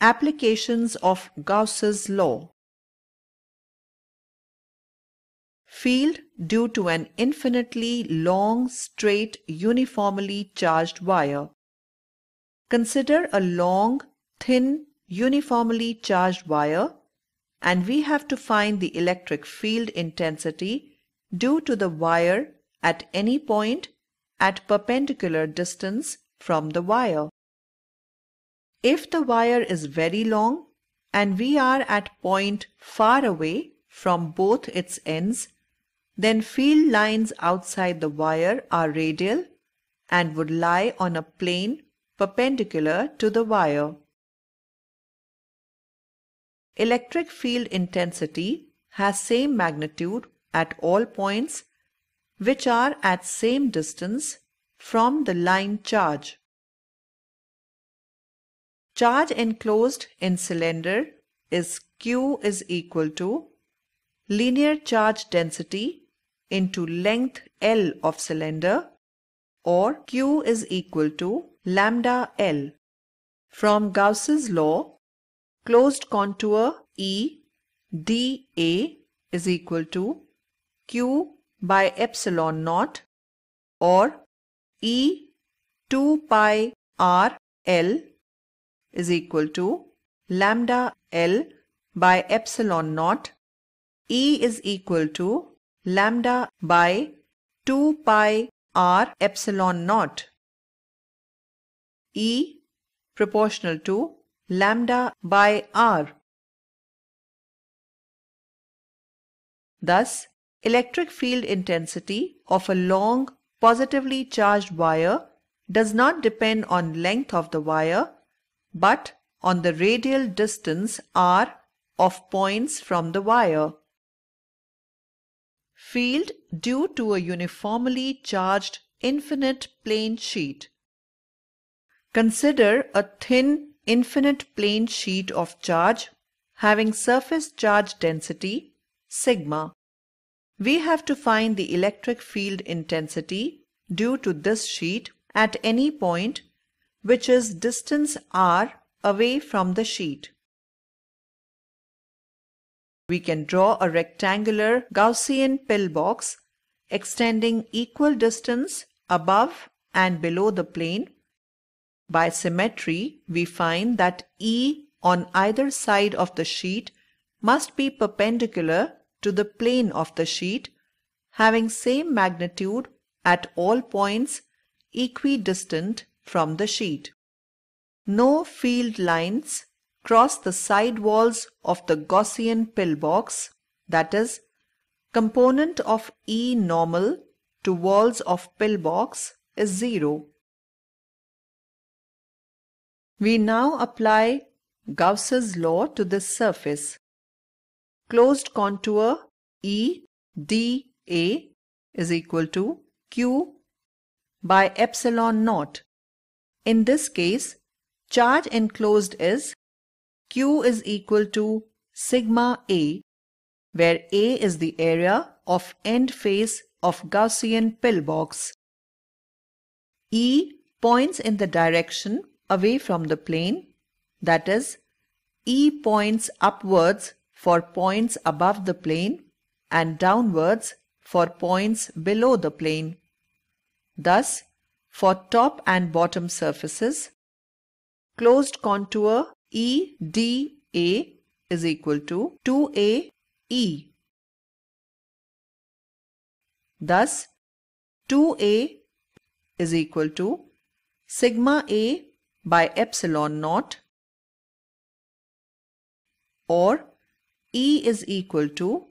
Applications of Gauss's law Field due to an infinitely long, straight, uniformly charged wire. Consider a long, thin, uniformly charged wire and we have to find the electric field intensity due to the wire at any point at perpendicular distance from the wire. If the wire is very long and we are at point far away from both its ends, then field lines outside the wire are radial and would lie on a plane perpendicular to the wire. Electric field intensity has same magnitude at all points which are at same distance from the line charge. Charge enclosed in cylinder is Q is equal to linear charge density into length L of cylinder or Q is equal to lambda L. From Gauss's law, closed contour E dA is equal to Q by epsilon naught or E 2 pi r L is equal to lambda L by epsilon naught E is equal to lambda by 2 pi r epsilon naught E proportional to lambda by r. Thus, electric field intensity of a long positively charged wire does not depend on length of the wire but on the radial distance r of points from the wire. Field due to a uniformly charged infinite plane sheet. Consider a thin infinite plane sheet of charge having surface charge density sigma. We have to find the electric field intensity due to this sheet at any point which is distance r away from the sheet. We can draw a rectangular Gaussian pillbox extending equal distance above and below the plane. By symmetry, we find that E on either side of the sheet must be perpendicular to the plane of the sheet, having same magnitude at all points equidistant from the sheet. No field lines cross the side walls of the Gaussian pillbox, that is, component of E normal to walls of pillbox is 0. We now apply Gauss's law to this surface. Closed contour E dA is equal to Q by epsilon naught. In this case, charge enclosed is Q is equal to sigma A, where A is the area of end face of Gaussian pillbox. E points in the direction away from the plane, that is, E points upwards for points above the plane and downwards for points below the plane. Thus, for top and bottom surfaces, closed contour EDA is equal to 2AE. Thus, 2A is equal to sigma A by epsilon naught or E is equal to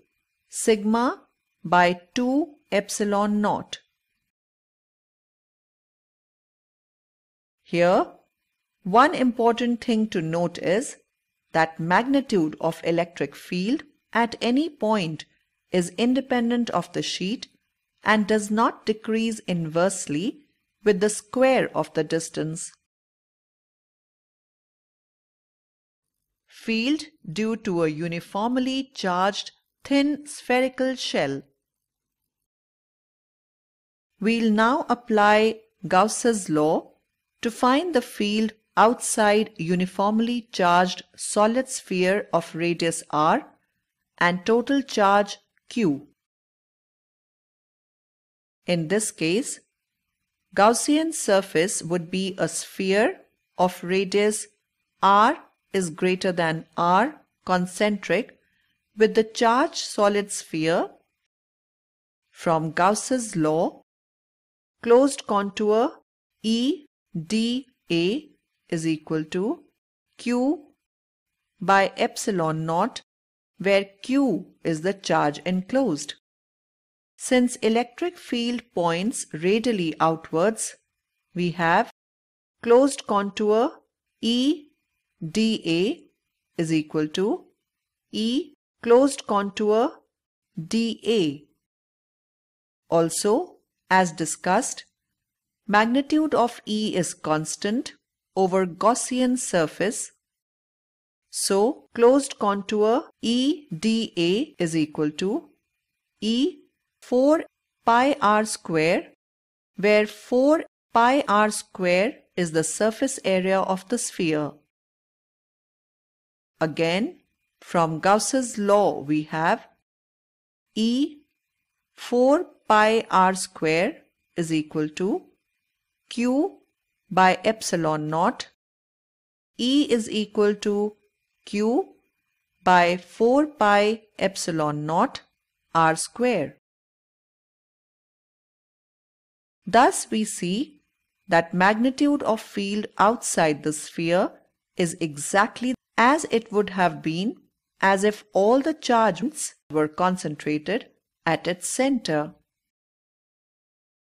sigma by 2 epsilon naught. Here, one important thing to note is that magnitude of electric field at any point is independent of the sheet and does not decrease inversely with the square of the distance. Field due to a uniformly charged thin spherical shell. We'll now apply Gauss's law to find the field outside uniformly charged solid sphere of radius r and total charge q. In this case, Gaussian surface would be a sphere of radius r is greater than r concentric with the charged solid sphere from Gauss's law closed contour E d a is equal to q by epsilon naught where q is the charge enclosed. Since electric field points radially outwards, we have closed contour E dA is equal to E closed contour dA. Also, as discussed, magnitude of E is constant over Gaussian surface. So, closed contour E dA is equal to E 4 pi r square where 4 pi r square is the surface area of the sphere. Again, from Gauss's law we have E 4 pi r square is equal to Q by epsilon naught. E is equal to Q by 4 pi epsilon naught r square. Thus we see that magnitude of field outside the sphere is exactly as it would have been as if all the charges were concentrated at its center.